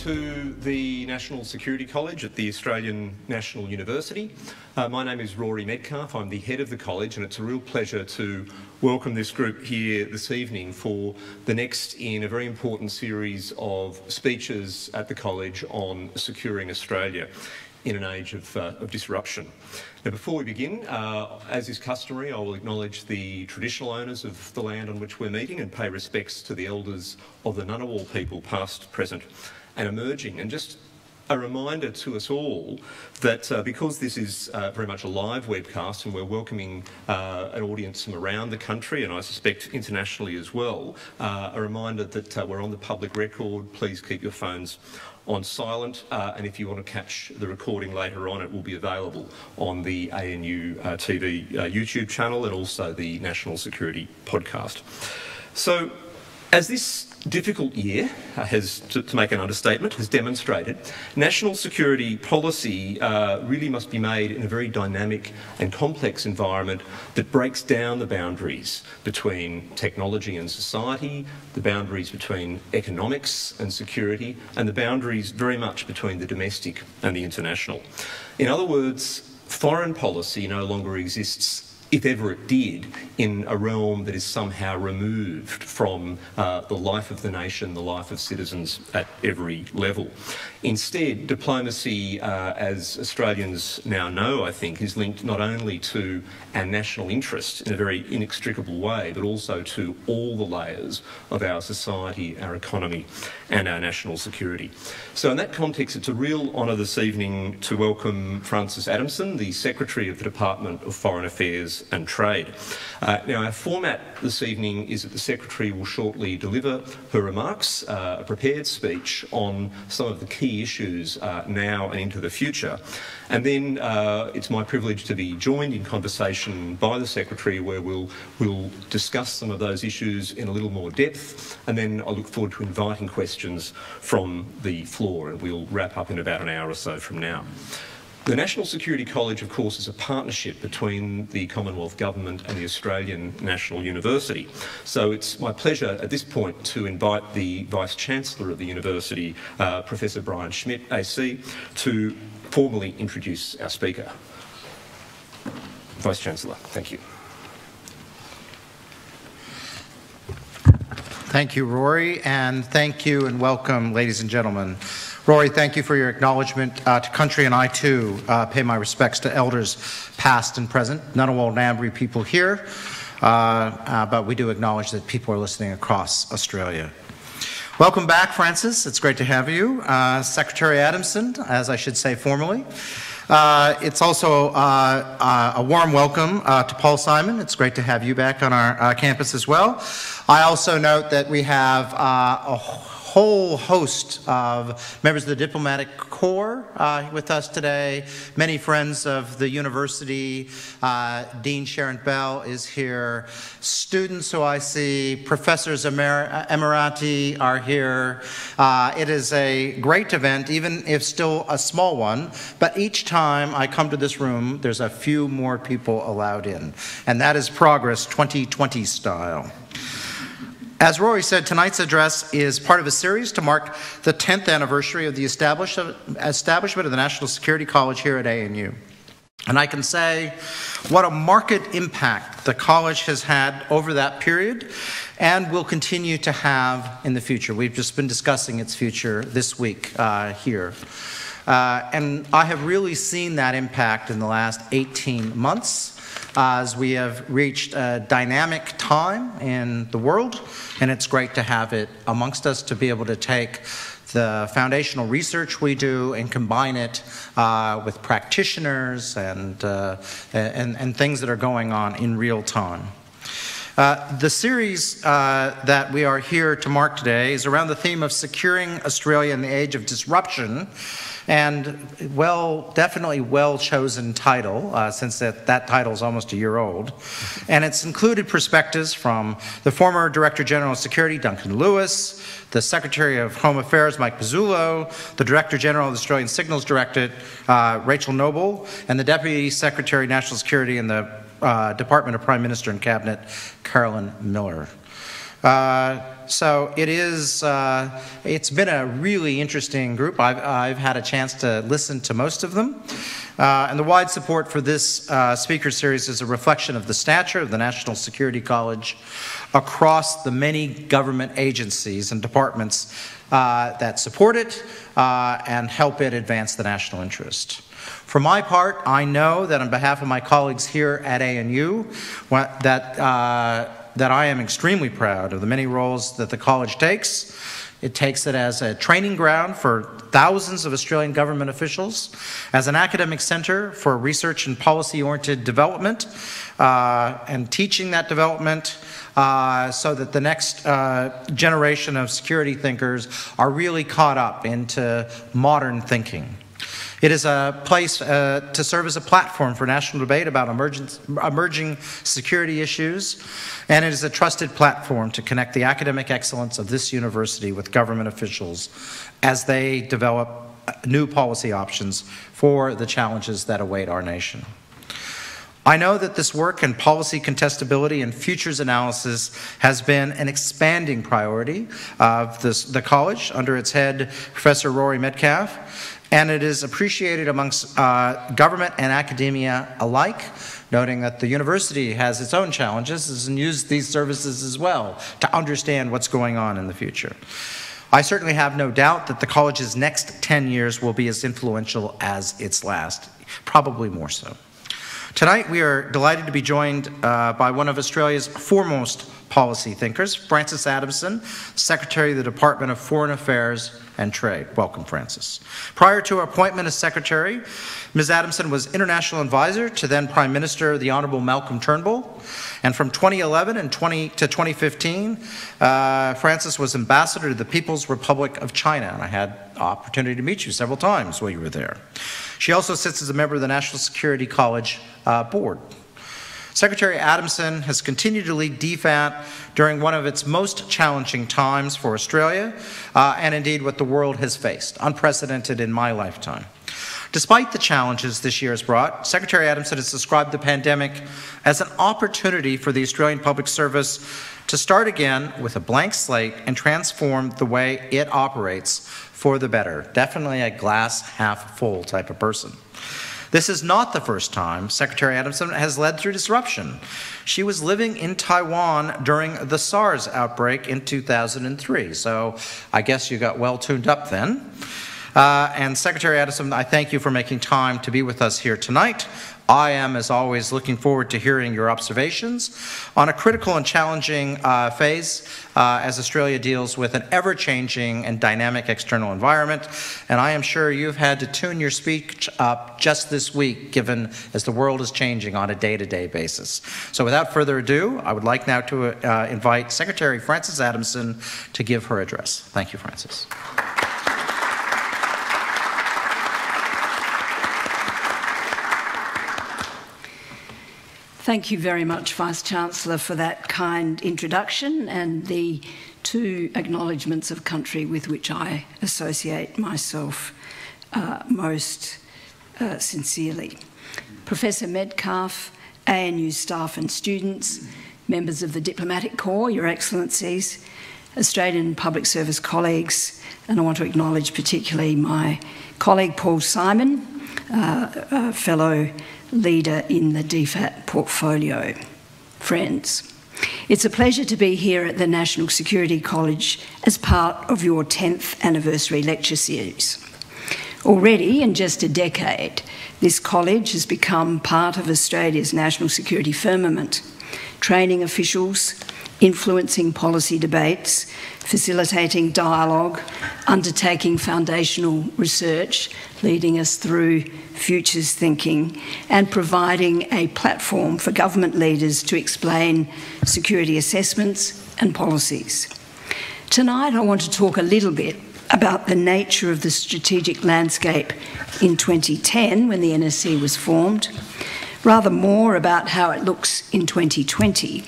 to the National Security College at the Australian National University. Uh, my name is Rory Medcalf. I'm the head of the college, and it's a real pleasure to welcome this group here this evening for the next in a very important series of speeches at the college on securing Australia in an age of, uh, of disruption. Now, before we begin, uh, as is customary, I will acknowledge the traditional owners of the land on which we're meeting and pay respects to the elders of the Ngunnawal people, past, present, and emerging. And just a reminder to us all that uh, because this is uh, very much a live webcast and we're welcoming uh, an audience from around the country and I suspect internationally as well, uh, a reminder that uh, we're on the public record. Please keep your phones on silent, uh, and if you want to catch the recording later on, it will be available on the ANU TV YouTube channel and also the National Security podcast. So, as this difficult year has, to, to, make an understatement, has demonstrated, national security policy uh, really must be made in a very dynamic and complex environment that breaks down the boundaries between technology and society, the boundaries between economics and security, and the boundaries very much between the domestic and the international. In other words, foreign policy no longer exists if ever it did, in a realm that is somehow removed from uh, the life of the nation, the life of citizens at every level. Instead, diplomacy, uh, as Australians now know, I think, is linked not only to our national interest in a very inextricable way, but also to all the layers of our society, our economy, and our national security. So, in that context, it's a real honour this evening to welcome Frances Adamson, the Secretary of the Department of Foreign Affairs and Trade. Uh, now, our format this evening is that the Secretary will shortly deliver her remarks, uh, a prepared speech on some of the key issues uh, now and into the future. And then uh, it's my privilege to be joined in conversation by the Secretary where we'll, we'll discuss some of those issues in a little more depth. And then I look forward to inviting questions from the floor and we'll wrap up in about an hour or so from now. The National Security College, of course, is a partnership between the Commonwealth Government and the Australian National University. So it's my pleasure at this point to invite the Vice Chancellor of the University, uh, Professor Brian Schmidt, AC, to formally introduce our speaker. Vice Chancellor, thank you. Thank you, Rory, and thank you and welcome, ladies and gentlemen. Rory, thank you for your acknowledgement uh, to country, and I too uh, pay my respects to elders past and present, Ngunnawal Ngambri people here, uh, uh, but we do acknowledge that people are listening across Australia. Welcome back, Frances. It's great to have you. Uh, Secretary Adamson, as I should say formally. Uh, it's also a warm welcome to Paul Symon. It's great to have you back on our campus as well. I also note that we have a whole host of members of the diplomatic corps uh, with us today, many friends of the university. Uh, Dean Sharon Bell is here. Students who I see, professors Emer- emeriti are here. Uh, it is a great event, even if still a small one, but each time I come to this room, there's a few more people allowed in. And that is progress 2020 style. As Rory said, tonight's address is part of a series to mark the 10th anniversary of the establishment of the National Security College here at ANU. And I can say what a marked impact the college has had over that period and will continue to have in the future. We've just been discussing its future this week uh, here. Uh, and I have really seen that impact in the last 18 months as we have reached a dynamic time in the world, and it's great to have it amongst us to be able to take the foundational research we do and combine it uh, with practitioners and, uh, and, and things that are going on in real time. Uh, the series uh, that we are here to mark today is around the theme of securing Australia in the age of disruption and well, definitely well chosen title, uh, since that, that title is almost a year old. And it's included perspectives from the former Director General of Security, Duncan Lewis, the Secretary of Home Affairs, Mike Pezzullo, the Director General of the Australian Signals Directorate, uh, Rachel Noble, and the Deputy Secretary of National Security in the uh, Department of Prime Minister and Cabinet, Caroline Millar. Uh, so it is, uh, it's been a really interesting group. I've, I've had a chance to listen to most of them. Uh, and the wide support for this uh, speaker series is a reflection of the stature of the National Security College across the many government agencies and departments uh, that support it uh, and help it advance the national interest. For my part, I know that on behalf of my colleagues here at ANU, that uh, that I am extremely proud of the many roles that the college takes. It takes it as a training ground for thousands of Australian government officials, as an academic center for research and policy oriented development, uh, and teaching that development uh, so that the next uh, generation of security thinkers are really caught up into modern thinking. It is a place uh, to serve as a platform for national debate about emerging security issues, and it is a trusted platform to connect the academic excellence of this university with government officials as they develop uh, new policy options for the challenges that await our nation. I know that this work in policy contestability and futures analysis has been an expanding priority of this, the college under its head, Professor Rory Medcalf, and it is appreciated amongst uh, government and academia alike, noting that the university has its own challenges and uses these services as well to understand what's going on in the future. I certainly have no doubt that the college's next 10 years will be as influential as its last, probably more so. Tonight, we are delighted to be joined uh, by one of Australia's foremost policy thinkers, Frances Adamson, Secretary of the Department of Foreign Affairs and Trade. Welcome, Frances. Prior to her appointment as Secretary, Ms. Adamson was International Advisor to then Prime Minister, the Honorable Malcolm Turnbull. And from 2011 and 20 to 2015, uh, Frances was Ambassador to the People's Republic of China, and I had opportunity to meet you several times while you were there. She also sits as a member of the National Security College uh, Board. Secretary Adamson has continued to lead DFAT during one of its most challenging times for Australia, uh, and indeed what the world has faced, unprecedented in my lifetime. Despite the challenges this year has brought, Secretary Adamson has described the pandemic as an opportunity for the Australian Public Service to start again with a blank slate and transform the way it operates for the better. Definitely a glass half full type of person. This is not the first time Secretary Adamson has led through disruption. She was living in Taiwan during the SARS outbreak in 2003, so I guess you got well tuned up then. Uh, and Secretary Adamson, I thank you for making time to be with us here tonight. I am, as always, looking forward to hearing your observations on a critical and challenging uh, phase uh, as Australia deals with an ever changing and dynamic external environment. And I am sure you've had to tune your speech up just this week, given as the world is changing on a day to day basis. So, without further ado, I would like now to uh, invite Secretary Frances Adamson to give her address. Thank you, Frances. Thank you very much, Vice Chancellor, for that kind introduction and the two acknowledgements of country with which I associate myself uh, most uh, sincerely. Professor Medcalf, ANU staff and students, members of the Diplomatic Corps, Your Excellencies, Australian Public Service colleagues, and I want to acknowledge particularly my colleague Paul Symon, uh, fellow leader in the DFAT portfolio. Friends, it's a pleasure to be here at the National Security College as part of your 10th anniversary lecture series. Already, in just a decade, this college has become part of Australia's national security firmament, training officials, influencing policy debates, facilitating dialogue, undertaking foundational research, leading us through futures thinking, and providing a platform for government leaders to explain security assessments and policies. Tonight, I want to talk a little bit about the nature of the strategic landscape in 2010 when the NSC was formed, rather more about how it looks in 2020,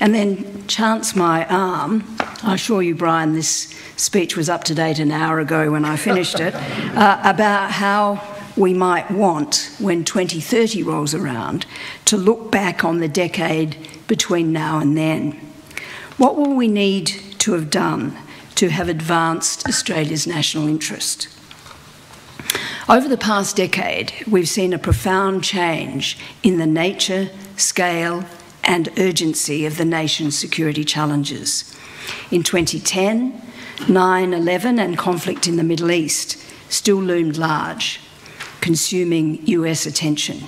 and then chance my arm. I assure you, Brian, this speech was up to date an hour ago when I finished it, uh, about how we might want when 2030 rolls around to look back on the decade between now and then. What will we need to have done to have advanced Australia's national interest? Over the past decade, we've seen a profound change in the nature, scale, and urgency of the nation's security challenges. In 2010, 9 11 and conflict in the Middle East still loomed large, consuming US attention.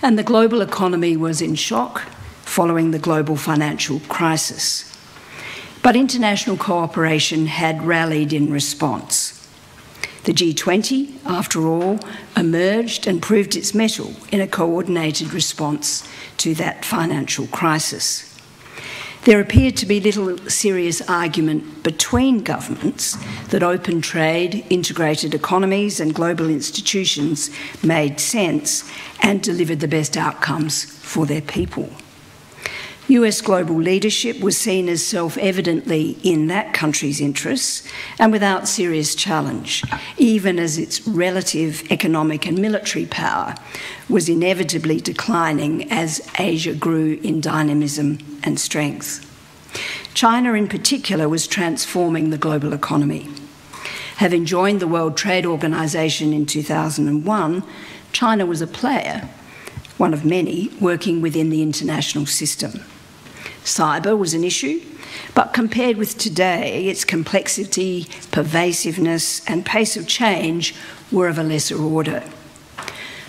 And the global economy was in shock following the global financial crisis. But international cooperation had rallied in response. The G20, after all, emerged and proved its mettle in a coordinated response to that financial crisis. There appeared to be little serious argument between governments that open trade, integrated economies, and global institutions made sense and delivered the best outcomes for their people. US global leadership was seen as self evidently in that country's interests and without serious challenge, even as its relative economic and military power was inevitably declining as Asia grew in dynamism and strength. China, in particular, was transforming the global economy. Having joined the World Trade Organization in 2001, China was a player, one of many, working within the international system. Cyber was an issue, but compared with today, its complexity, pervasiveness, and pace of change were of a lesser order.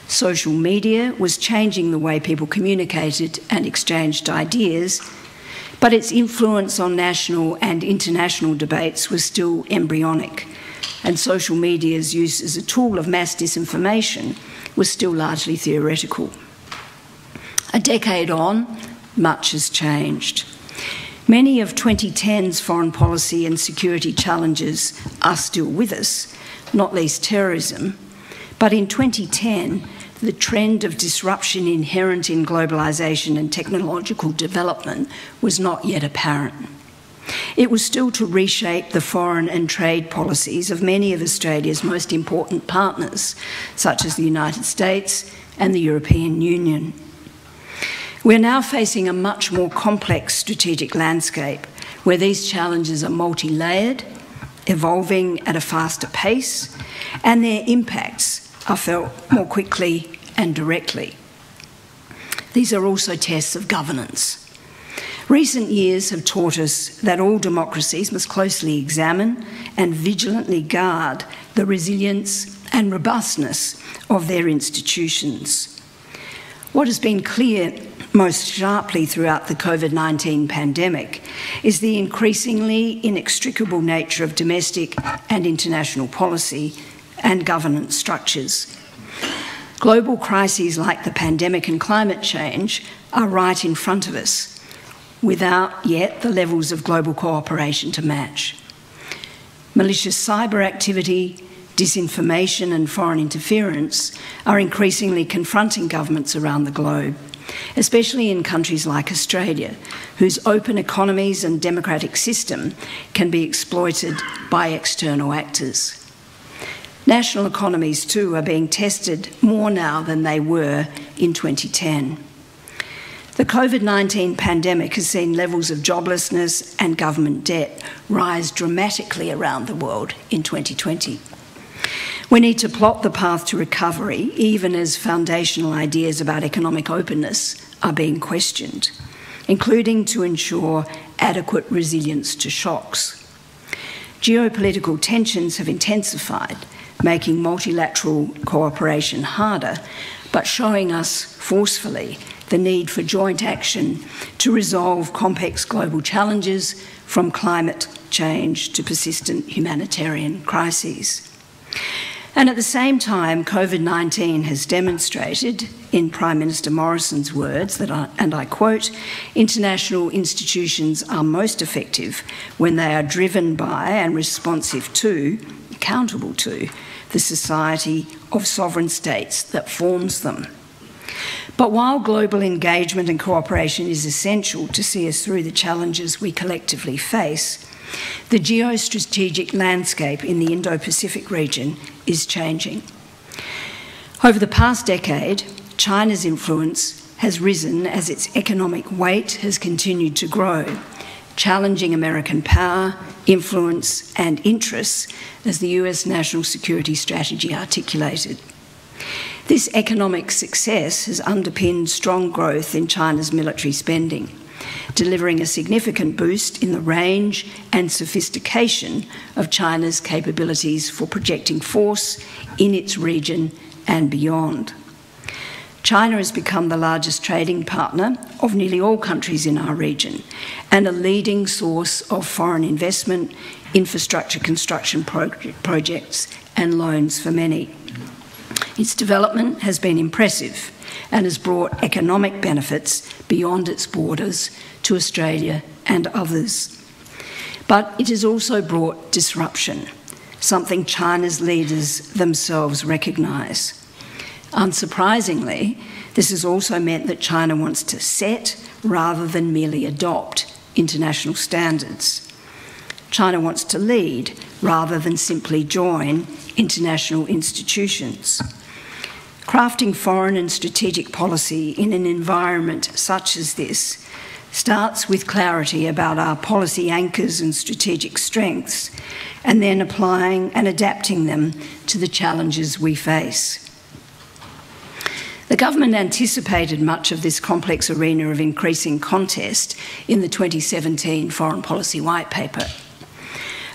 Social media was changing the way people communicated and exchanged ideas, but its influence on national and international debates was still embryonic, and social media's use as a tool of mass disinformation was still largely theoretical. A decade on, much has changed. Many of 2010's foreign policy and security challenges are still with us, not least terrorism. But in 2010, the trend of disruption inherent in globalisation and technological development was not yet apparent. It was still to reshape the foreign and trade policies of many of Australia's most important partners, such as the United States and the European Union. We're now facing a much more complex strategic landscape where these challenges are multi layered, evolving at a faster pace, and their impacts are felt more quickly and directly. These are also tests of governance. Recent years have taught us that all democracies must closely examine and vigilantly guard the resilience and robustness of their institutions. What has been clear most sharply throughout the COVID 19 pandemic is the increasingly inextricable nature of domestic and international policy and governance structures. Global crises like the pandemic and climate change are right in front of us, without yet the levels of global cooperation to match. Malicious cyber activity, disinformation, and foreign interference are increasingly confronting governments around the globe especially in countries like Australia, whose open economies and democratic system can be exploited by external actors. National economies, too, are being tested more now than they were in 2010. The COVID 19 pandemic has seen levels of joblessness and government debt rise dramatically around the world in 2020. We need to plot the path to recovery, even as foundational ideas about economic openness are being questioned, including to ensure adequate resilience to shocks. Geopolitical tensions have intensified, making multilateral cooperation harder, but showing us forcefully the need for joint action to resolve complex global challenges from climate change to persistent humanitarian crises. And at the same time, COVID 19 has demonstrated, in Prime Minister Morrison's words, that I, and I quote, international institutions are most effective when they are driven by and responsive to, accountable to, the society of sovereign states that forms them. But while global engagement and cooperation is essential to see us through the challenges we collectively face, the geostrategic landscape in the Indo Pacific region is changing. Over the past decade, China's influence has risen as its economic weight has continued to grow, challenging American power, influence, and interests as the US national security strategy articulated. This economic success has underpinned strong growth in China's military spending, delivering a significant boost in the range and sophistication of China's capabilities for projecting force in its region and beyond. China has become the largest trading partner of nearly all countries in our region and a leading source of foreign investment, infrastructure construction pro projects, and loans for many. Its development has been impressive and has brought economic benefits beyond its borders to Australia and others. But it has also brought disruption, something China's leaders themselves recognise. Unsurprisingly, this has also meant that China wants to set rather than merely adopt international standards. China wants to lead rather than simply join international institutions. Crafting foreign and strategic policy in an environment such as this starts with clarity about our policy anchors and strategic strengths, and then applying and adapting them to the challenges we face. The government anticipated much of this complex arena of increasing contest in the 2017 Foreign Policy White Paper.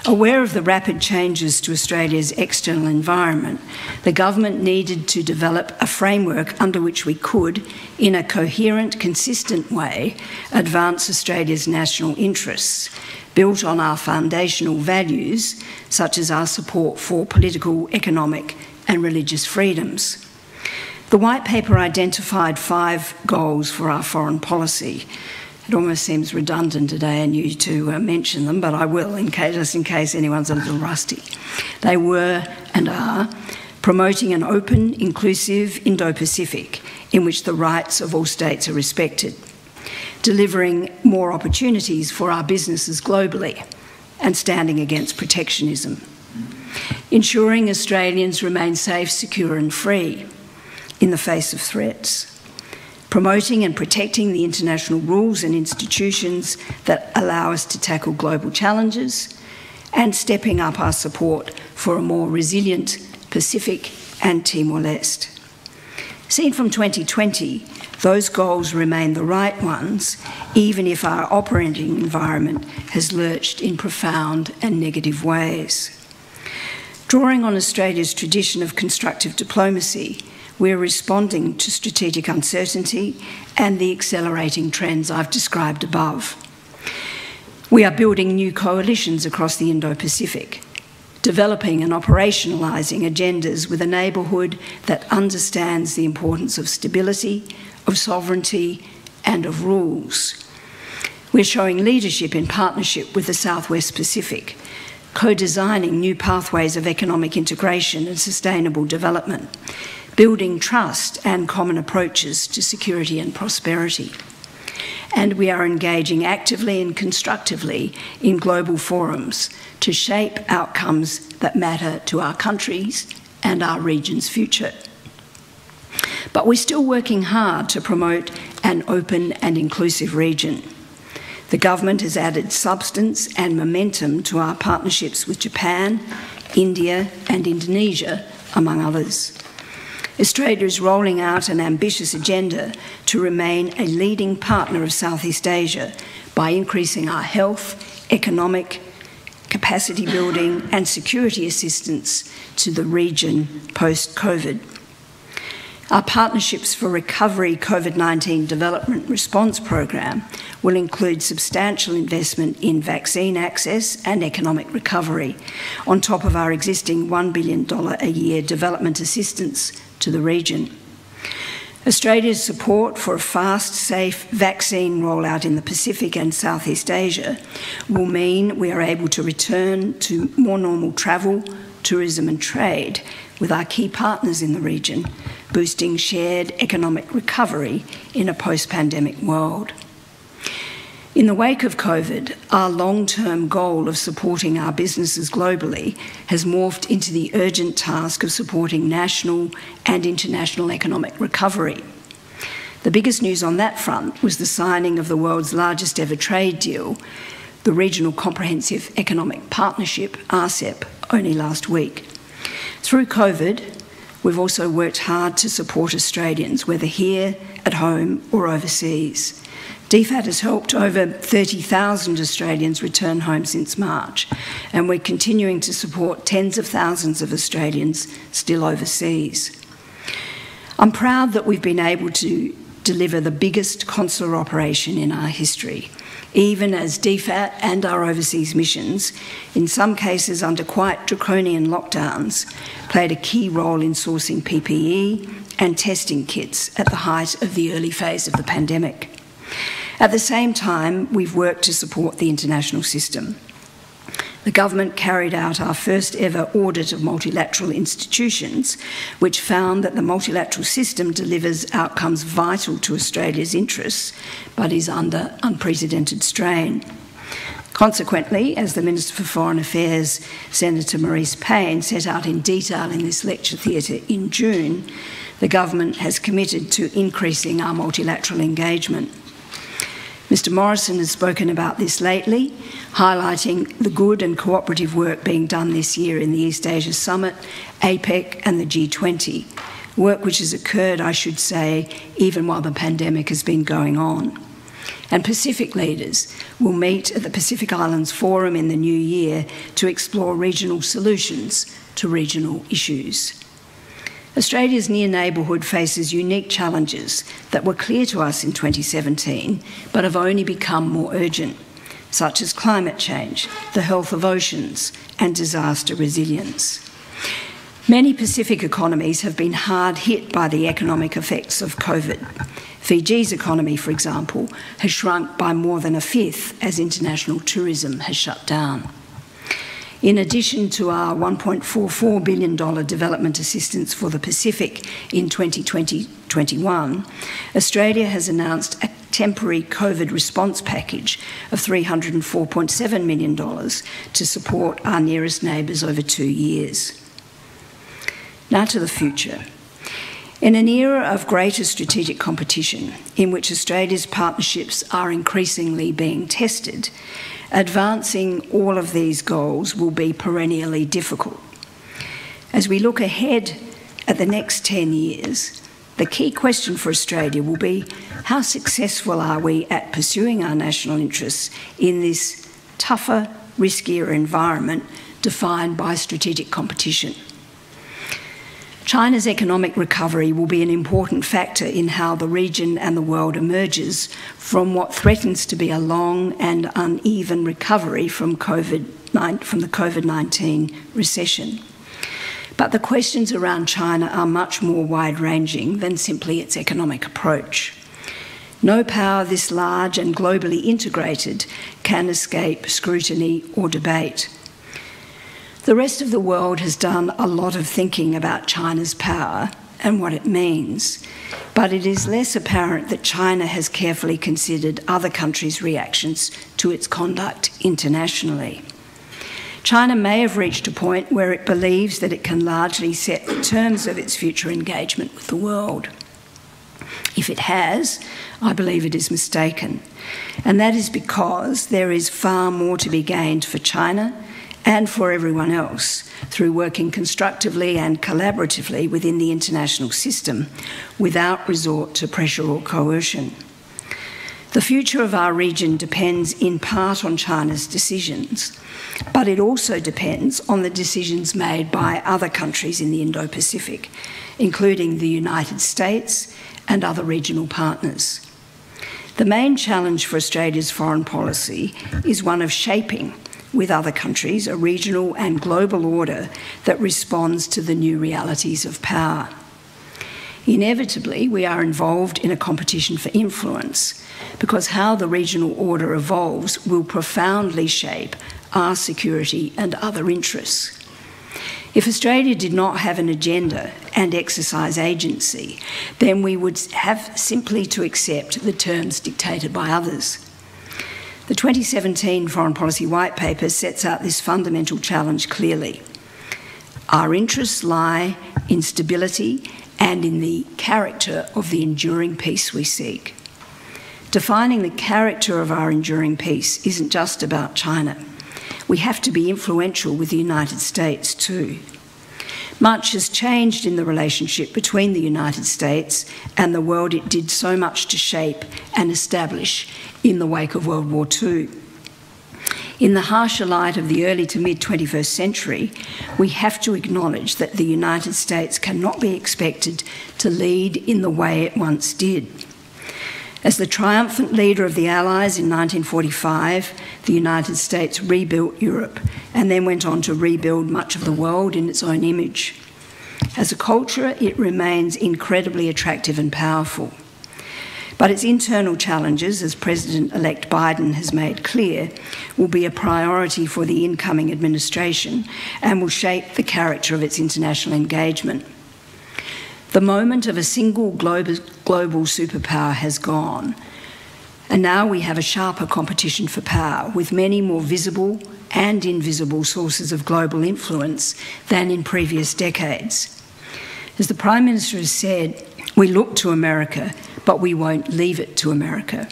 Aware of the rapid changes to Australia's external environment, the government needed to develop a framework under which we could, in a coherent, consistent way, advance Australia's national interests, built on our foundational values, such as our support for political, economic, and religious freedoms. The White Paper identified five goals for our foreign policy. It almost seems redundant today and you to uh, mention them, but I will, in case, just in case anyone's a little rusty. They were and are promoting an open, inclusive Indo Pacific in which the rights of all states are respected, delivering more opportunities for our businesses globally, and standing against protectionism, ensuring Australians remain safe, secure, and free in the face of threats, promoting and protecting the international rules and institutions that allow us to tackle global challenges, and stepping up our support for a more resilient Pacific and Timor Leste. Seen from 2020, those goals remain the right ones, even if our operating environment has lurched in profound and negative ways. Drawing on Australia's tradition of constructive diplomacy, we're responding to strategic uncertainty and the accelerating trends I've described above. We are building new coalitions across the Indo Pacific, developing and operationalising agendas with a neighbourhood that understands the importance of stability, of sovereignty, and of rules. We're showing leadership in partnership with the Southwest Pacific, co designing new pathways of economic integration and sustainable development building trust and common approaches to security and prosperity. And we are engaging actively and constructively in global forums to shape outcomes that matter to our countries and our region's future. But we're still working hard to promote an open and inclusive region. The government has added substance and momentum to our partnerships with Japan, India, and Indonesia, among others. Australia is rolling out an ambitious agenda to remain a leading partner of Southeast Asia by increasing our health, economic, capacity building, and security assistance to the region post COVID. Our Partnerships for Recovery COVID 19 Development Response Program will include substantial investment in vaccine access and economic recovery, on top of our existing $1 billion a year development assistance to the region. Australia's support for a fast, safe vaccine rollout in the Pacific and Southeast Asia will mean we are able to return to more normal travel, tourism, and trade with our key partners in the region, boosting shared economic recovery in a post pandemic world. In the wake of COVID, our long term goal of supporting our businesses globally has morphed into the urgent task of supporting national and international economic recovery. The biggest news on that front was the signing of the world's largest ever trade deal the Regional Comprehensive Economic Partnership, RCEP, only last week. Through COVID, we've also worked hard to support Australians, whether here, at home, or overseas. DFAT has helped over 30,000 Australians return home since March, and we're continuing to support tens of thousands of Australians still overseas. I'm proud that we've been able to deliver the biggest consular operation in our history, even as DFAT and our overseas missions, in some cases under quite draconian lockdowns, played a key role in sourcing PPE and testing kits at the height of the early phase of the pandemic. At the same time, we've worked to support the international system. The government carried out our first ever audit of multilateral institutions, which found that the multilateral system delivers outcomes vital to Australia's interests, but is under unprecedented strain. Consequently, as the Minister for Foreign Affairs, Senator Marise Payne, set out in detail in this lecture theatre in June, the government has committed to increasing our multilateral engagement. Mr Morrison has spoken about this lately, highlighting the good and cooperative work being done this year in the East Asia Summit, APEC, and the G20. Work which has occurred, I should say, even while the pandemic has been going on. And Pacific leaders will meet at the Pacific Islands Forum in the new year to explore regional solutions to regional issues. Australia's near neighbourhood faces unique challenges that were clear to us in 2017 but have only become more urgent, such as climate change, the health of oceans, and disaster resilience. Many Pacific economies have been hard hit by the economic effects of COVID. Fiji's economy, for example, has shrunk by more than a fifth as international tourism has shut down. In addition to our $1.44 billion development assistance for the Pacific in 2020-21, Australia has announced a temporary COVID response package of $304.7 million to support our nearest neighbours over two years. Now to the future. In an era of greater strategic competition, in which Australia's partnerships are increasingly being tested, advancing all of these goals will be perennially difficult. As we look ahead at the next 10 years, the key question for Australia will be how successful are we at pursuing our national interests in this tougher, riskier environment defined by strategic competition? China's economic recovery will be an important factor in how the region and the world emerges from what threatens to be a long and uneven recovery from, COVID, from the COVID 19 recession. But the questions around China are much more wide ranging than simply its economic approach. No power this large and globally integrated can escape scrutiny or debate. The rest of the world has done a lot of thinking about China's power and what it means, but it is less apparent that China has carefully considered other countries' reactions to its conduct internationally. China may have reached a point where it believes that it can largely set the terms of its future engagement with the world. If it has, I believe it is mistaken. And that is because there is far more to be gained for China and for everyone else through working constructively and collaboratively within the international system without resort to pressure or coercion. The future of our region depends in part on China's decisions, but it also depends on the decisions made by other countries in the Indo Pacific, including the United States and other regional partners. The main challenge for Australia's foreign policy is one of shaping with other countries a regional and global order that responds to the new realities of power. Inevitably, we are involved in a competition for influence because how the regional order evolves will profoundly shape our security and other interests. If Australia did not have an agenda and exercise agency, then we would have simply to accept the terms dictated by others. The 2017 Foreign Policy White Paper sets out this fundamental challenge clearly. Our interests lie in stability and in the character of the enduring peace we seek. Defining the character of our enduring peace isn't just about China. We have to be influential with the United States too. Much has changed in the relationship between the United States and the world it did so much to shape and establish in the wake of World War II. In the harsher light of the early to mid 21st century, we have to acknowledge that the United States cannot be expected to lead in the way it once did. As the triumphant leader of the Allies in 1945, the United States rebuilt Europe and then went on to rebuild much of the world in its own image. As a culture, it remains incredibly attractive and powerful. But its internal challenges, as President elect Biden has made clear, will be a priority for the incoming administration and will shape the character of its international engagement. The moment of a single global, global superpower has gone, and now we have a sharper competition for power with many more visible and invisible sources of global influence than in previous decades. As the Prime Minister has said, we look to America, but we won't leave it to America.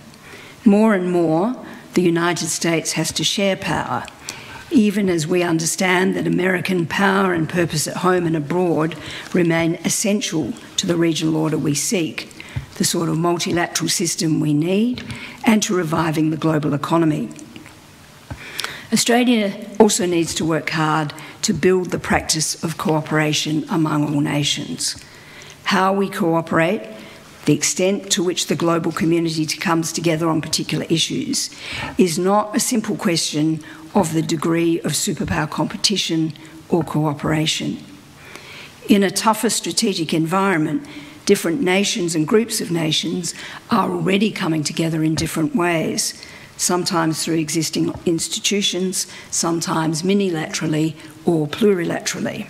More and more, the United States has to share power even as we understand that American power and purpose at home and abroad remain essential to the regional order we seek, the sort of multilateral system we need, and to reviving the global economy. Australia also needs to work hard to build the practice of cooperation among all nations. How we cooperate, the extent to which the global community comes together on particular issues, is not a simple question of the degree of superpower competition or cooperation. In a tougher strategic environment, different nations and groups of nations are already coming together in different ways, sometimes through existing institutions, sometimes minilaterally or plurilaterally.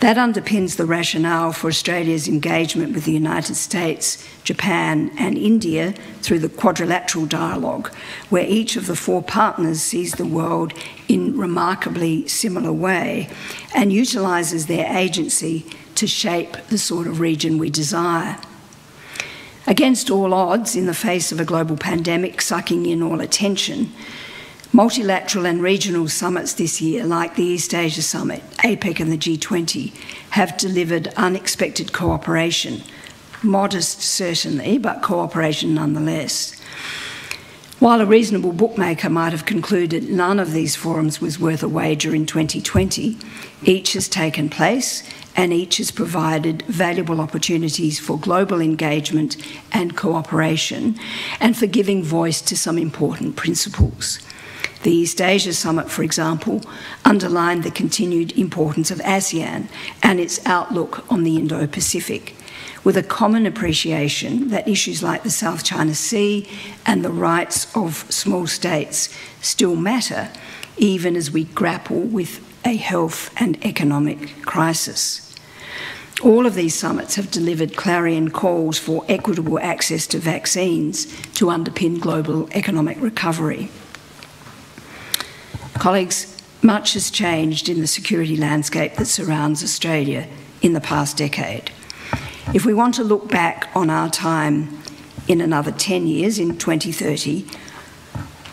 That underpins the rationale for Australia's engagement with the United States, Japan, and India through the quadrilateral dialogue, where each of the four partners sees the world in remarkably similar way and utilises their agency to shape the sort of region we desire. Against all odds, in the face of a global pandemic sucking in all attention, Multilateral and regional summits this year, like the East Asia Summit, APEC, and the G20, have delivered unexpected cooperation. Modest, certainly, but cooperation nonetheless. While a reasonable bookmaker might have concluded none of these forums was worth a wager in 2020, each has taken place and each has provided valuable opportunities for global engagement and cooperation and for giving voice to some important principles. The East Asia Summit, for example, underlined the continued importance of ASEAN and its outlook on the Indo Pacific, with a common appreciation that issues like the South China Sea and the rights of small states still matter, even as we grapple with a health and economic crisis. All of these summits have delivered clarion calls for equitable access to vaccines to underpin global economic recovery. Colleagues, much has changed in the security landscape that surrounds Australia in the past decade. If we want to look back on our time in another 10 years, in 2030,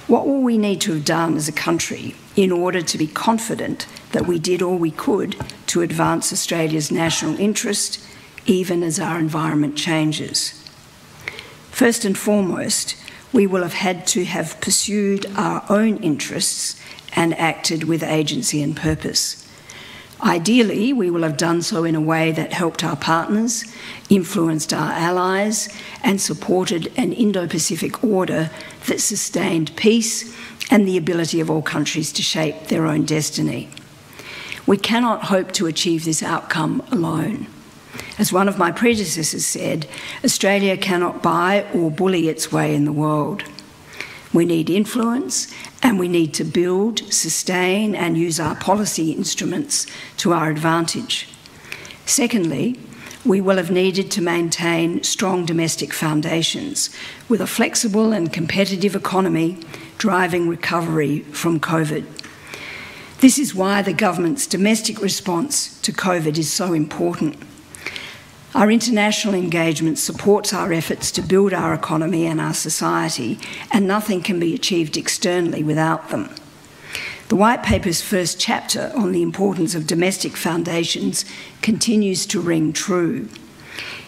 what will we need to have done as a country in order to be confident that we did all we could to advance Australia's national interest, even as our environment changes? First and foremost, we will have had to have pursued our own interests and acted with agency and purpose. Ideally, we will have done so in a way that helped our partners, influenced our allies, and supported an Indo Pacific order that sustained peace and the ability of all countries to shape their own destiny. We cannot hope to achieve this outcome alone. As one of my predecessors said, Australia cannot buy or bully its way in the world. We need influence and we need to build, sustain, and use our policy instruments to our advantage. Secondly, we will have needed to maintain strong domestic foundations with a flexible and competitive economy driving recovery from COVID. This is why the government's domestic response to COVID is so important. Our international engagement supports our efforts to build our economy and our society, and nothing can be achieved externally without them. The White Paper's first chapter on the importance of domestic foundations continues to ring true.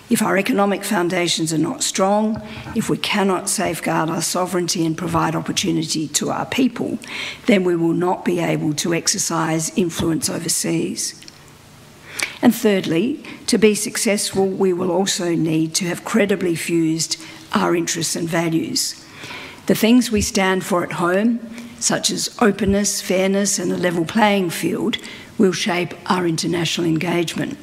If our economic foundations are not strong, if we cannot safeguard our sovereignty and provide opportunity to our people, then we will not be able to exercise influence overseas. And thirdly, to be successful, we will also need to have credibly fused our interests and values. The things we stand for at home, such as openness, fairness, and a level playing field, will shape our international engagement.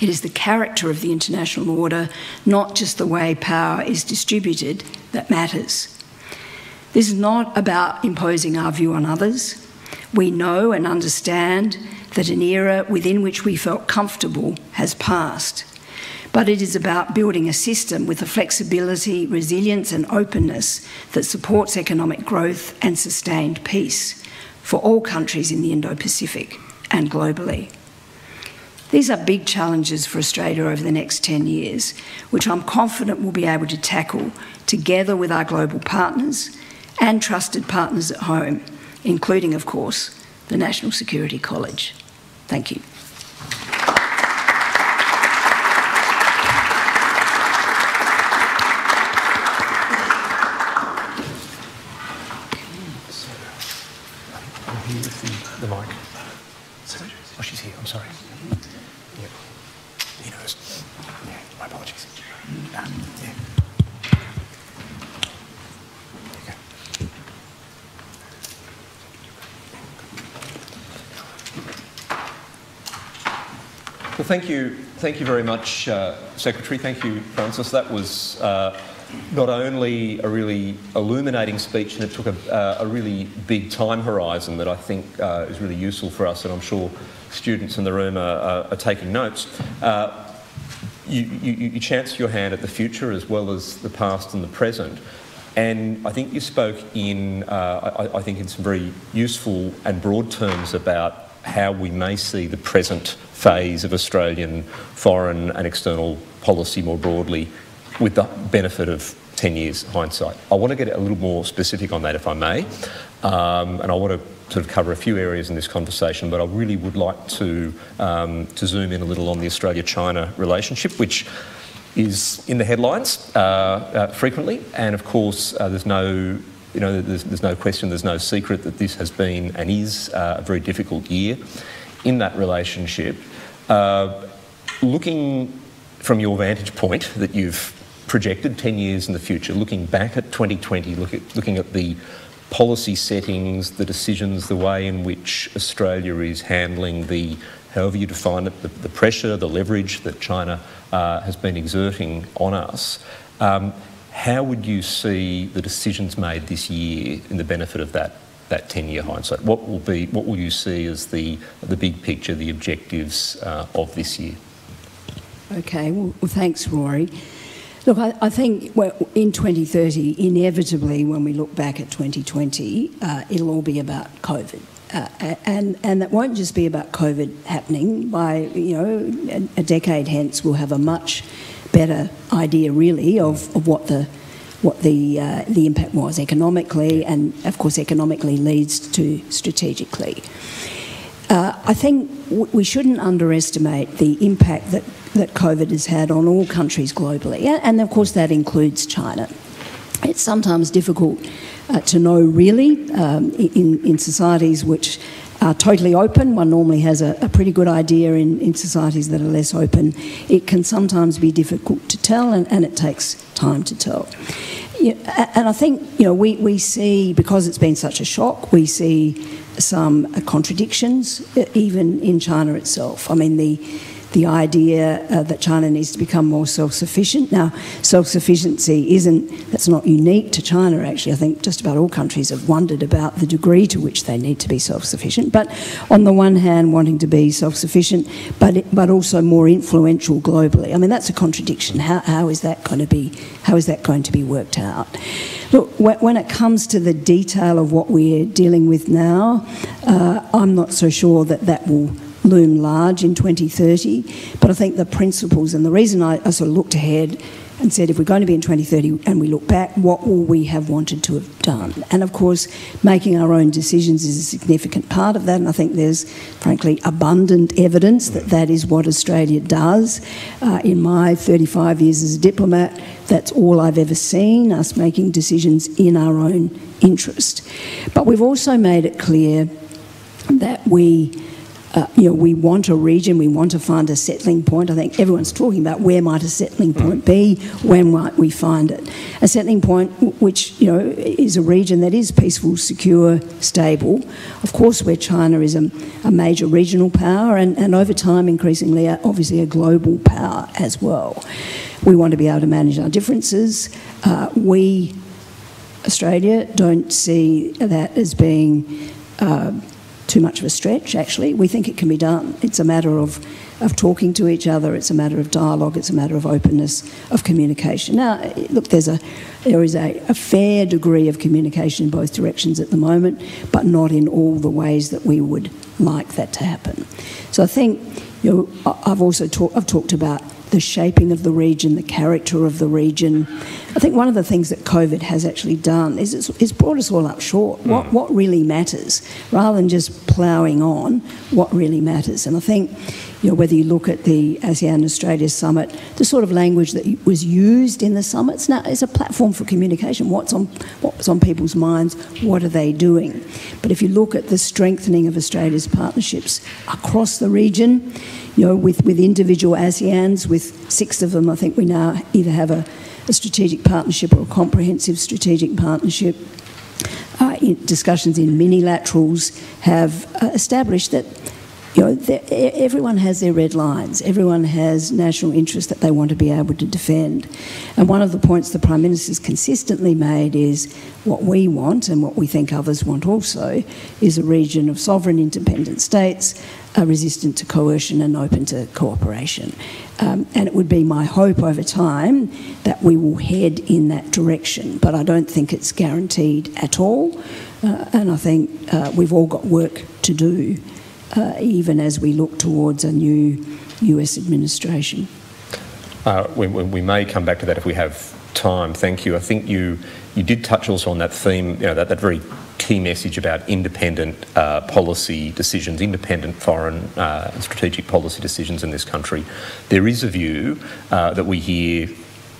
It is the character of the international order, not just the way power is distributed, that matters. This is not about imposing our view on others. We know and understand that an era within which we felt comfortable has passed. But it is about building a system with the flexibility, resilience, and openness that supports economic growth and sustained peace for all countries in the Indo Pacific and globally. These are big challenges for Australia over the next 10 years, which I'm confident we'll be able to tackle together with our global partners and trusted partners at home, including, of course, the National Security College. Thank you. the mic. Oh, she's here. I'm sorry. Well, thank you, thank you very much, uh, Secretary. Thank you, Frances. That was uh, not only a really illuminating speech, and it took a, uh, a really big time horizon that I think uh, is really useful for us, and I'm sure students in the room are, are, are taking notes. Uh, you, you, you chance your hand at the future as well as the past and the present. And I think you spoke in, uh, I, I, think, in some very useful and broad terms about how we may see the present phase of Australian foreign and external policy more broadly with the benefit of 10 years hindsight. I want to get a little more specific on that if I may, um, and I want to sort of cover a few areas in this conversation, but I really would like to, um, to zoom in a little on the Australia-China relationship, which is in the headlines uh, uh, frequently, and of course uh, there's no you know, there's, there's, no question, there's no secret that this has been and is uh, a very difficult year in that relationship. Uh, looking from your vantage point that you've projected 10 years in the future, looking back at 2020, look at, looking at the policy settings, the decisions, the way in which Australia is handling the, however you define it, the, the pressure, the leverage that China uh, has been exerting on us. Um, how would you see the decisions made this year in the benefit of that that 10-year hindsight? What will be what will you see as the the big picture, the objectives uh, of this year? Okay, well, thanks, Rory. Look, I, I think well, in 2030, inevitably, when we look back at 2020, uh, it'll all be about COVID. Uh, and and that won't just be about COVID happening. By you know a, a decade hence, we'll have a much better idea, really, of, of what the what the, uh, the impact was economically, and of course, economically leads to strategically. Uh, I think we shouldn't underestimate the impact that, that COVID has had on all countries globally, and of course, that includes China. It's sometimes difficult uh, to know really um, in, in societies which are totally open. One normally has a, a pretty good idea in, in, societies that are less open. It can sometimes be difficult to tell, and, and it takes time to tell. Yeah, and I think you know we, we see because it's been such a shock, we see some uh, contradictions uh, even in China itself. I mean the the idea uh, that China needs to become more self-sufficient. Now, self-sufficiency isn't, that's not unique to China actually. I think just about all countries have wondered about the degree to which they need to be self-sufficient. But on the one hand, wanting to be self-sufficient, but, but also more influential globally. I mean, that's a contradiction. How, how is that going to be, how is that going to be worked out? Look, when it comes to the detail of what we're dealing with now, uh, I'm not so sure that that will loom large in 2030. But I think the principles and the reason I, I sort of looked ahead and said, if we're going to be in 2030 and we look back, what will we have wanted to have done? And of course, making our own decisions is a significant part of that. And I think there's, frankly, abundant evidence that that is what Australia does. Uh, in my 35 years as a diplomat, that's all I've ever seen, us making decisions in our own interest. But we've also made it clear that we uh, you know, we want a region, we want to find a settling point. I think everyone's talking about where might a settling point be, when might we find it. A settling point which, you know, is a region that is peaceful, secure, stable. Of course, where China is a, a major regional power and, and over time increasingly, uh, obviously, a global power as well. We want to be able to manage our differences. Uh, we, Australia, don't see that as being uh, too much of a stretch, actually. We think it can be done. It's a matter of, of talking to each other, it's a matter of dialogue, it's a matter of openness, of communication. Now, look, there's a, there is a, a fair degree of communication in both directions at the moment, but not in all the ways that we would like that to happen. So I think, you know, I've also talk, I've talked about the shaping of the region, the character of the region. I think one of the things that COVID has actually done is it's, it's brought us all up short. Mm. What, what really matters, rather than just ploughing on, what really matters. And I think, you know, whether you look at the ASEAN Australia Summit, the sort of language that was used in the summits now is a platform for communication. What's on, what's on people's minds? What are they doing? But if you look at the strengthening of Australia's partnerships across the region, you know, with, with individual ASEANs, with six of them, I think we now either have a, a strategic partnership or a comprehensive strategic partnership. Uh, in discussions in minilaterals have uh, established that you know, everyone has their red lines. Everyone has national interests that they want to be able to defend. And one of the points the Prime Minister's consistently made is what we want and what we think others want also is a region of sovereign independent states resistant to coercion and open to cooperation. Um, and it would be my hope over time that we will head in that direction. But I don't think it's guaranteed at all. Uh, and I think uh, we've all got work to do uh, even as we look towards a new US administration. Uh, we, we, may come back to that if we have time. Thank you. I think you you did touch also on that theme, you know, that, that very key message about independent uh, policy decisions, independent foreign uh, strategic policy decisions in this country. There is a view uh, that we hear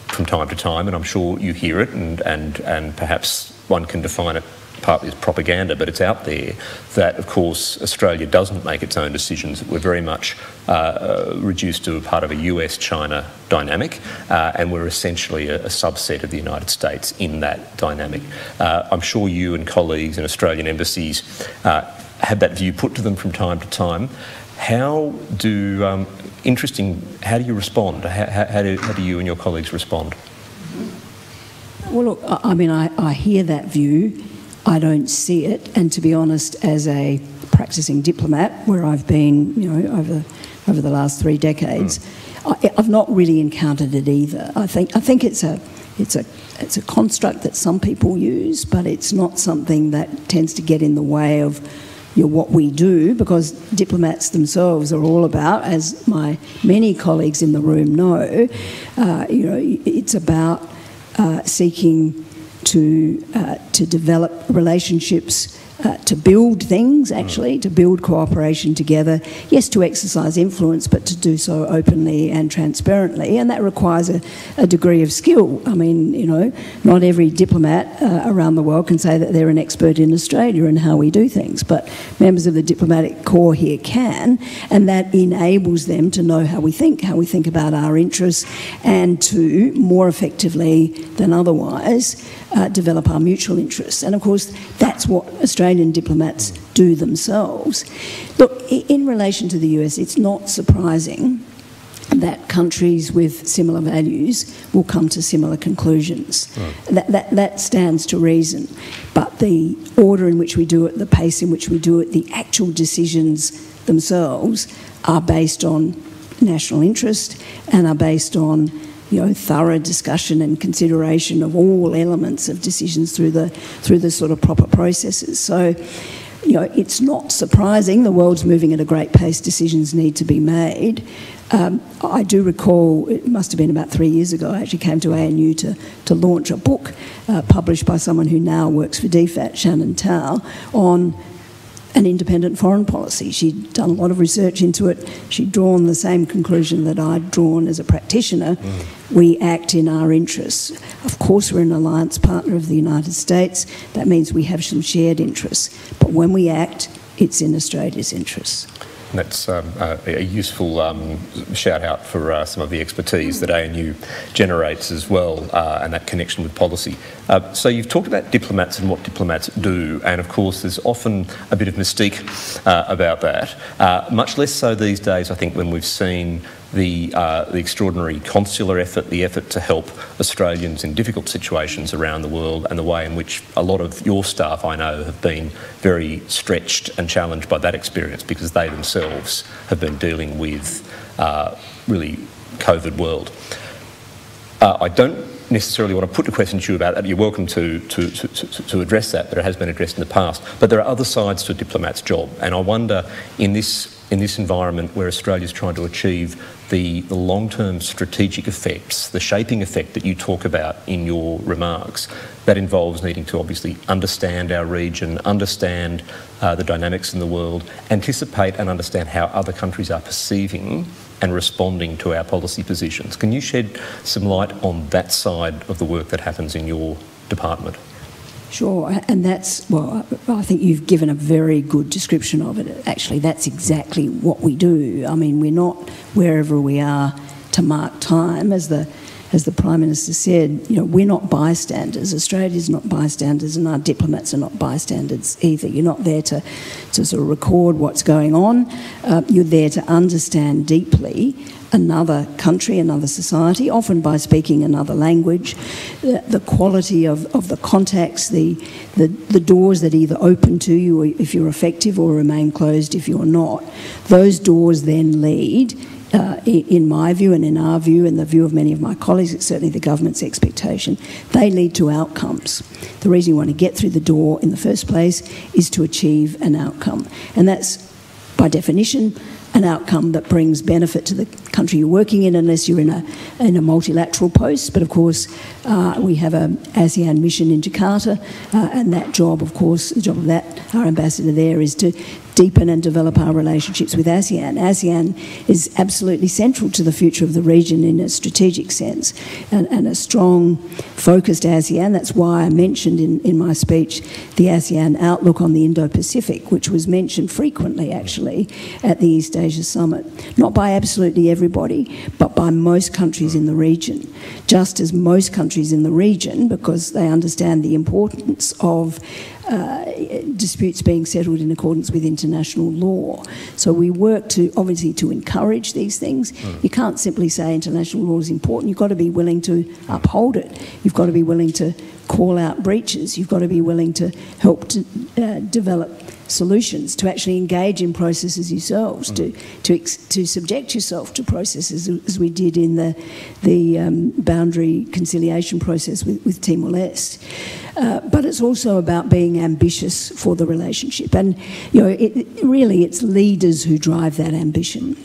from time to time, and I'm sure you hear it, and, and, and perhaps one can define it partly as propaganda, but it's out there that, of course, Australia doesn't make its own decisions. We're very much uh, uh reduced to a part of a US China dynamic, uh, and we're essentially a, a, subset of the United States in that dynamic. Uh, I'm sure you and colleagues in Australian embassies uh, have that view put to them from time to time. How do, um, interesting, how do you respond? How, how, do, how do you and your colleagues respond? Well, look, I mean, I, I hear that view. I don't see it. And to be honest, as a practicing diplomat, where I've been, you know, over over the last three decades, mm. I, have not really encountered it either. I think I think it's a it's a it's a construct that some people use, but it's not something that tends to get in the way of you know, what we do because diplomats themselves are all about, as my many colleagues in the room know, uh, you know, it's about uh, seeking to, uh, to develop relationships uh, to build things, actually, to build cooperation together. Yes, to exercise influence, but to do so openly and transparently. And that requires a, a degree of skill. I mean, you know, not every diplomat uh, around the world can say that they're an expert in Australia and how we do things, but members of the diplomatic corps here can, and that enables them to know how we think, how we think about our interests, and to more effectively than otherwise uh, develop our mutual interests. And of course, that's what Australian diplomats do themselves. Look, in relation to the US, it's not surprising that countries with similar values will come to similar conclusions. Right. That, that, that stands to reason. But the order in which we do it, the pace in which we do it, the actual decisions themselves are based on national interest and are based on you know, thorough discussion and consideration of all elements of decisions through the through the sort of proper processes. So, you know, it's not surprising. The world's moving at a great pace. Decisions need to be made. Um, I do recall, it must have been about three years ago, I actually came to ANU to, to launch a book uh, published by someone who now works for DFAT, Shannon Tow, on an independent foreign policy. She'd done a lot of research into it. She'd drawn the same conclusion that I'd drawn as a practitioner. Mm. We act in our interests. Of course, we're an alliance partner of the United States. That means we have some shared interests. But when we act, it's in Australia's interests. That's um, uh, a useful um, shout out for uh, some of the expertise that ANU generates as well, uh, and that connection with policy. Uh, so you've talked about diplomats and what diplomats do, and of course there's often a bit of mystique uh, about that. Uh, much less so these days, I think, when we've seen the, uh, the extraordinary consular effort, the effort to help Australians in difficult situations around the world, and the way in which a lot of your staff, I know, have been very stretched and challenged by that experience because they themselves have been dealing with uh, really COVID world. Uh, I don't necessarily want to put a question to you about that. You're welcome to, to, to, to, address that, but it has been addressed in the past. But there are other sides to a diplomat's job, and I wonder in this in this environment where Australia is trying to achieve the, the long term strategic effects, the shaping effect that you talk about in your remarks, that involves needing to obviously understand our region, understand uh, the dynamics in the world, anticipate and understand how other countries are perceiving and responding to our policy positions. Can you shed some light on that side of the work that happens in your department? Sure, and that's, well, I think you've given a very good description of it. Actually, that's exactly what we do. I mean, we're not wherever we are to mark time, as the as the Prime Minister said, you know, we're not bystanders. Australia's not bystanders, and our diplomats are not bystanders either. You're not there to, to sort of record what's going on. Uh, you're there to understand deeply another country, another society, often by speaking another language, the, quality of, of the contacts, the, the, the doors that either open to you if you're effective or remain closed if you're not. Those doors then lead uh, in my view and in our view and the view of many of my colleagues, it's certainly the government's expectation, they lead to outcomes. The reason you want to get through the door in the first place is to achieve an outcome. And that's, by definition, an outcome that brings benefit to the country you're working in, unless you're in a in a multilateral post. But of course, uh, we have an ASEAN mission in Jakarta, uh, and that job, of course, the job of that our ambassador there is to deepen and develop our relationships with ASEAN. ASEAN is absolutely central to the future of the region in a strategic sense, and, and a strong, focused ASEAN. That's why I mentioned in, in my speech the ASEAN outlook on the Indo Pacific, which was mentioned frequently actually at the East Asia Summit. Not by absolutely everybody, but by most countries in the region. Just as most countries in the region, because they understand the importance of uh, disputes being settled in accordance with international law. So we work to obviously to encourage these things. Mm. You can't simply say international law is important. You've got to be willing to uphold it. You've got to be willing to call out breaches. You've got to be willing to help to uh, develop solutions, to actually engage in processes yourselves, mm. to, to, to subject yourself to processes as we did in the, the um, boundary conciliation process with, with Timor-Leste. Uh, but it's also about being ambitious for the relationship. And, you know, it, really it's leaders who drive that ambition.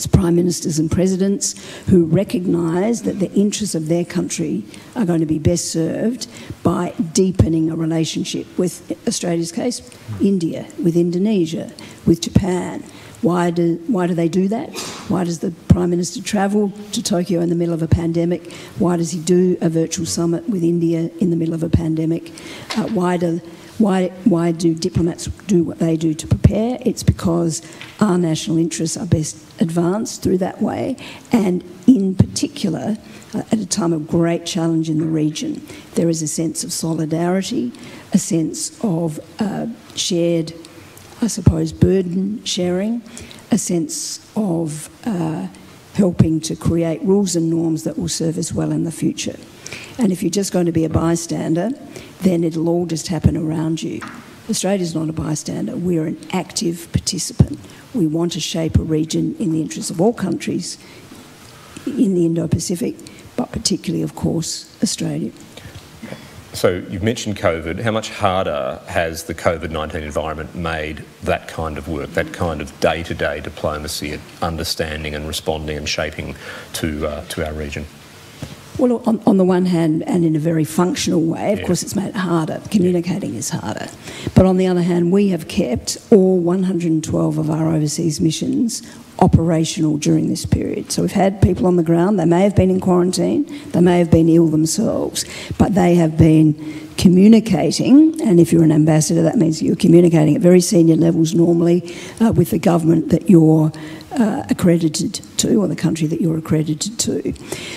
It's prime ministers and presidents who recognise that the interests of their country are going to be best served by deepening a relationship with Australia's case, India, with Indonesia, with Japan. Why do, why do they do that? Why does the Prime Minister travel to Tokyo in the middle of a pandemic? Why does he do a virtual summit with India in the middle of a pandemic? Uh, why do why, why do diplomats do what they do to prepare? It's because our national interests are best advanced through that way, and in particular, uh, at a time of great challenge in the region, there is a sense of solidarity, a sense of uh, shared, I suppose, burden sharing, a sense of uh, helping to create rules and norms that will serve us well in the future. And if you're just going to be a bystander, then it'll all just happen around you. Australia's not a bystander, we're an active participant. We want to shape a region in the interests of all countries in the Indo Pacific, but particularly, of course, Australia. So you've mentioned COVID. How much harder has the COVID-19 environment made that kind of work, that kind of day-to-day diplomacy, at understanding and responding and shaping to, uh, to our region? Well, on, on, the one hand, and in a very functional way, of yeah. course, it's made it harder. Communicating is harder. But on the other hand, we have kept all 112 of our overseas missions operational during this period. So we've had people on the ground, they may have been in quarantine, they may have been ill themselves, but they have been communicating, and if you're an ambassador, that means you're communicating at very senior levels normally uh, with the government that you're uh, accredited to, or the country that you're accredited to.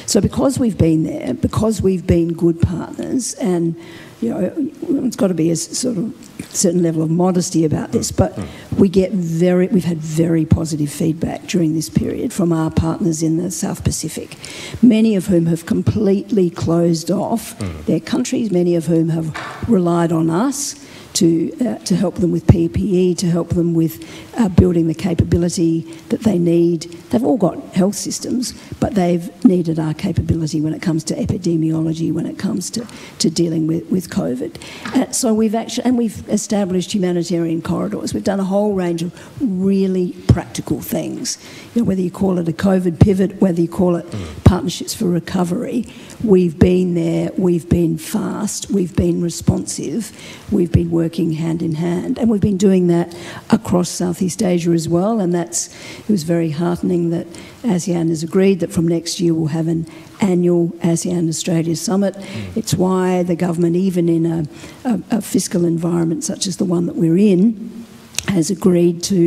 So because we've been there, because we've been good partners, and you know, it's got to be a sort of certain level of modesty about this, mm. but we get very, we've had very positive feedback during this period from our partners in the South Pacific, many of whom have completely closed off mm. their countries, many of whom have relied on us to, uh, to help them with PPE, to help them with uh, building the capability that they need. They've all got health systems, but they've needed our capability when it comes to epidemiology, when it comes to, to dealing with, with COVID. Uh, so we've actually, and we've established humanitarian corridors. We've done a whole range of really practical things. You know, whether you call it a COVID pivot, whether you call it mm. partnerships for recovery, we've been there, we've been fast, we've been responsive, we've been working working hand in hand. And we've been doing that across Southeast Asia as well. And that's, it was very heartening that ASEAN has agreed that from next year we'll have an annual ASEAN Australia Summit. Mm. It's why the government, even in a, a, a fiscal environment such as the one that we're in, has agreed to,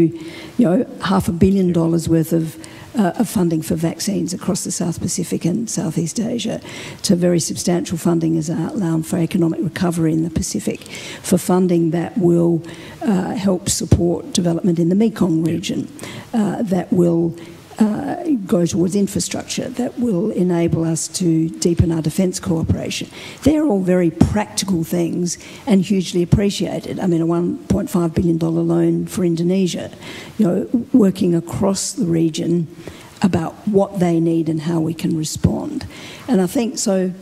you know, half a billion dollars worth of uh, of funding for vaccines across the South Pacific and Southeast Asia to very substantial funding as outlined for economic recovery in the Pacific, for funding that will uh, help support development in the Mekong region, uh, that will uh, go towards infrastructure that will enable us to deepen our defence cooperation. They're all very practical things and hugely appreciated. I mean, a $1.5 billion loan for Indonesia, you know, working across the region about what they need and how we can respond. And I think so,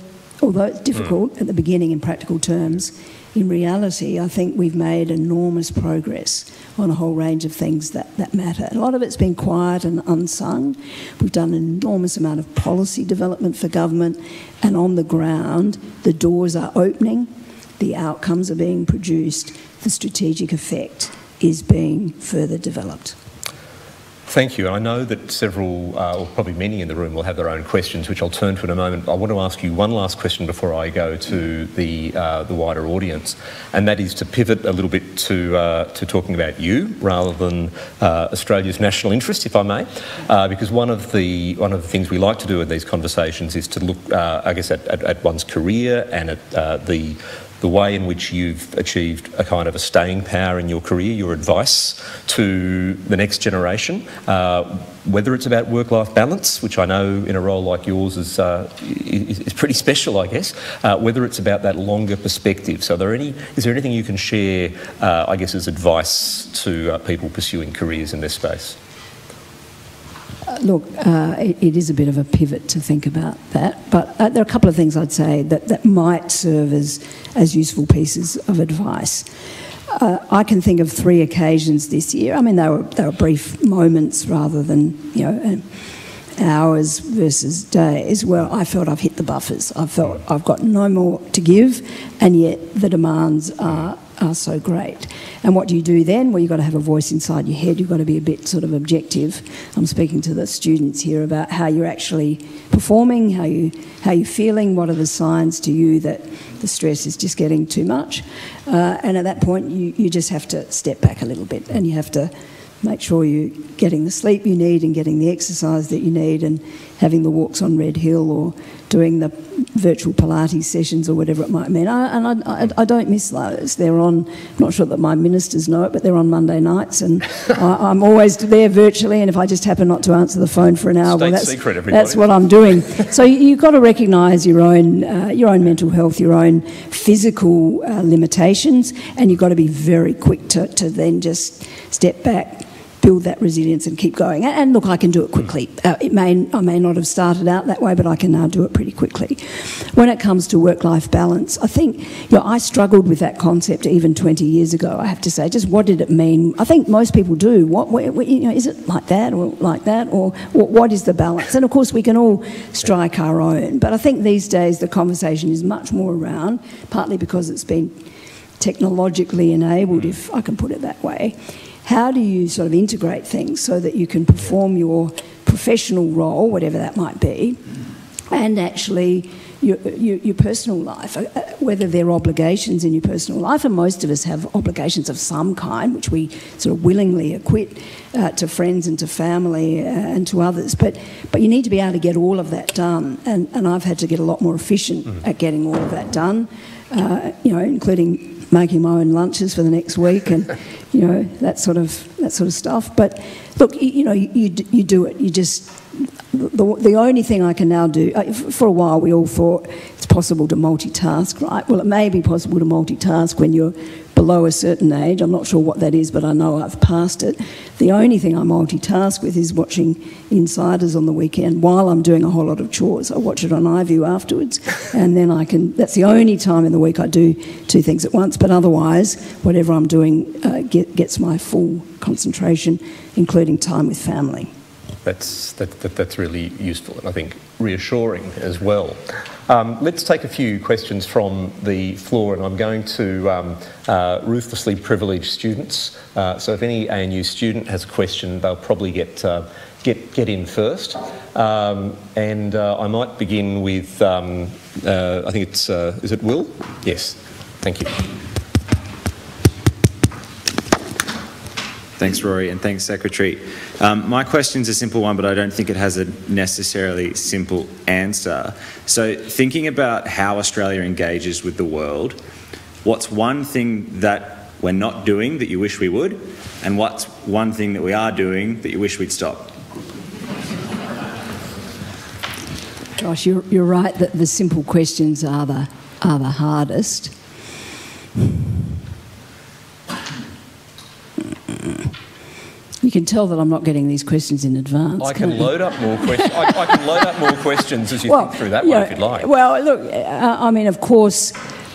although it's difficult mm. at the beginning in practical terms, in reality, I think we've made enormous progress on a whole range of things that, that matter. A lot of it's been quiet and unsung. We've done an enormous amount of policy development for government, and on the ground, the doors are opening, the outcomes are being produced, the strategic effect is being further developed. Thank you. I know that several, uh, or probably many in the room, will have their own questions, which I'll turn to in a moment. I want to ask you one last question before I go to the uh, the wider audience, and that is to pivot a little bit to uh, to talking about you rather than uh, Australia's national interest, if I may, uh, because one of the one of the things we like to do in these conversations is to look, uh, I guess, at, at, at, one's career and at the the way in which you've achieved a kind of a staying power in your career, your advice to the next generation, uh, whether it's about work-life balance, which I know in a role like yours is, uh, is, pretty special, I guess, uh, whether it's about that longer perspective. So, there any, is there anything you can share, uh, I guess, as advice to uh, people pursuing careers in this space? Look, uh, it, it is a bit of a pivot to think about that, but uh, there are a couple of things I'd say that, that might serve as, as useful pieces of advice. Uh, I can think of three occasions this year. I mean, they were, they were brief moments rather than, you know, uh, hours versus days where I felt I've hit the buffers. I felt I've got no more to give, and yet the demands are are so great. And what do you do then? Well, you've got to have a voice inside your head. You've got to be a bit sort of objective. I'm speaking to the students here about how you're actually performing, how you how you're feeling. What are the signs to you that the stress is just getting too much? Uh, and at that point, you you just have to step back a little bit, and you have to make sure you're getting the sleep you need and getting the exercise that you need and having the walks on Red Hill or doing the virtual Pilates sessions or whatever it might mean. I, and I, I, I, don't miss those. They're on, I'm not sure that my ministers know it, but they're on Monday nights and I, am always there virtually and if I just happen not to answer the phone for an hour, well, that's, secret, that's what I'm doing. so you, have got to recognise your own, uh, your own mental health, your own physical uh, limitations and you've got to be very quick to, to then just step back build that resilience and keep going. And, and look, I can do it quickly. Uh, it may I may not have started out that way, but I can now do it pretty quickly. When it comes to work-life balance, I think you know I struggled with that concept even 20 years ago. I have to say, just what did it mean? I think most people do. What, what you know, is it like that or like that, or what, what is the balance? And of course, we can all strike our own. But I think these days the conversation is much more around, partly because it's been technologically enabled, if I can put it that way how do you sort of integrate things so that you can perform your professional role, whatever that might be, and actually your, your, your, personal life, uh, uh, whether there are obligations in your personal life, and most of us have obligations of some kind, which we sort of willingly acquit uh, to friends and to family uh, and to others. But, but you need to be able to get all of that done, and, and I've had to get a lot more efficient mm. at getting all of that done, uh, you know, including making my own lunches for the next week and you know that sort of that sort of stuff. But look, you, you know, you, you, you do it. You just the, the only thing I can now do, uh, for a while we all thought possible to multitask, right? Well, it may be possible to multitask when you're below a certain age. I'm not sure what that is, but I know I've passed it. The only thing I multitask with is watching Insiders on the weekend while I'm doing a whole lot of chores. I watch it on iView afterwards, and then I can. That's the only time in the week I do two things at once. But otherwise, whatever I'm doing uh, get, gets my full concentration, including time with family that's, that, that, that's really useful and I think reassuring as well. Um, let's take a few questions from the floor, and I'm going to um, uh, ruthlessly privilege students. Uh, so if any ANU student has a question, they'll probably get uh, get get in first. Um, and uh, I might begin with um, uh, I think it's uh, is it Will? Yes, thank you. Thanks, Rory, and thanks, Secretary. Um, my question's a simple one, but I don't think it has a necessarily simple answer. So, thinking about how Australia engages with the world, what's one thing that we're not doing that you wish we would, and what's one thing that we are doing that you wish we'd stop? Josh, you're, you're right that the simple questions are the, are the hardest. You can tell that I'm not getting these questions in advance. I can, can load up more questions. I, I, can load up more questions as you well, think through that one, if you'd like. Well, look, uh, I mean, of course,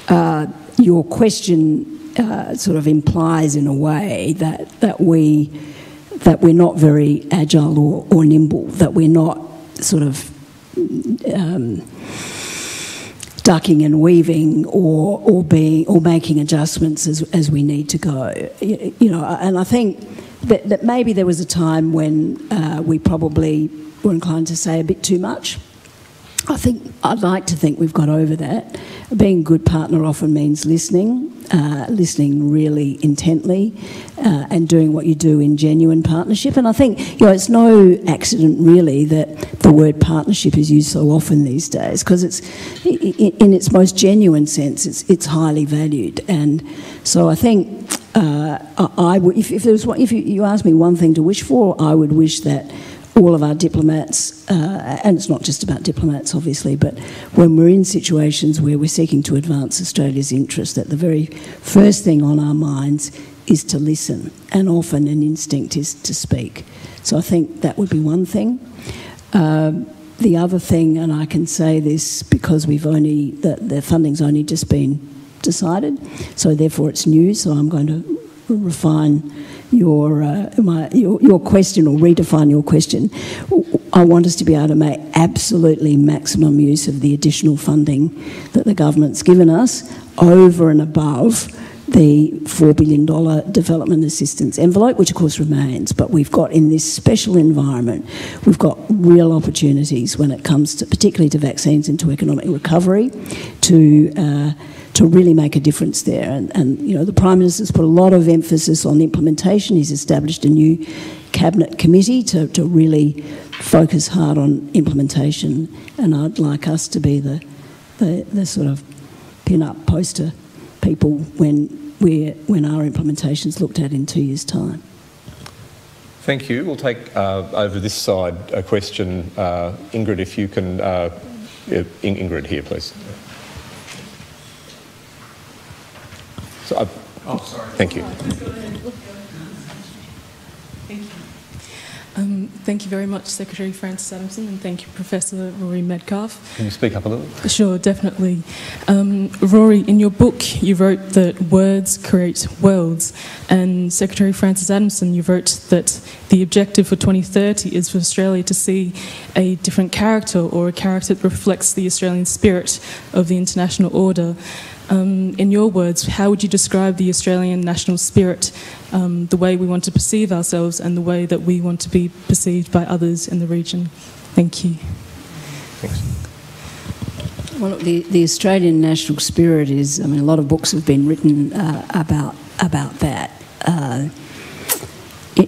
uh, your question uh, sort of implies, in a way, that that we that we're not very agile or, or nimble. That we're not sort of. Um, ducking and weaving or, or being or making adjustments as, as we need to go. You, you know, and I think that, that maybe there was a time when uh, we probably were inclined to say a bit too much. I think I'd like to think we've got over that. Being a good partner often means listening, uh, listening really intently, uh, and doing what you do in genuine partnership. And I think you know it's no accident really that the word partnership is used so often these days because it's in its most genuine sense it's it's highly valued. And so I think uh, I, would, if, if, there was one, if you, you asked me one thing to wish for, I would wish that all of our diplomats, uh, and it's not just about diplomats, obviously, but when we're in situations where we're seeking to advance Australia's interests, that the very first thing on our minds is to listen, and often an instinct is to speak. So I think that would be one thing. Um, the other thing, and I can say this because we've only the, the funding's only just been decided, so therefore it's new. So I'm going to refine your, uh, my, your, your question or redefine your question. I want us to be able to make absolutely maximum use of the additional funding that the government's given us over and above the $4 billion development assistance envelope, which of course remains, but we've got in this special environment, we've got real opportunities when it comes to, particularly to vaccines and to economic recovery, to uh, to really make a difference there. And, and, you know, the Prime Minister's put a lot of emphasis on implementation. He's established a new cabinet committee to, to really focus hard on implementation. And I'd like us to be the, the, the sort of pin-up poster people when, we're, when our implementation's looked at in two years' time. Thank you. We'll take uh, over this side a question. Uh, Ingrid, if you can, uh, Ingrid here, please. So, uh, oh, sorry. Thank you. Thank you. Um, thank you very much, Secretary Frances Adamson, and thank you, Professor Rory Medcalf. Can you speak up a little? Sure, definitely. Um, Rory, in your book, you wrote that words create worlds, and Secretary Frances Adamson, you wrote that the objective for 2030 is for Australia to see a different character or a character that reflects the Australian spirit of the international order. Um, in your words, how would you describe the Australian national spirit, um, the way we want to perceive ourselves, and the way that we want to be perceived by others in the region? Thank you. Thanks. Well, the, the Australian national spirit is, I mean, a lot of books have been written uh, about, about that. Uh,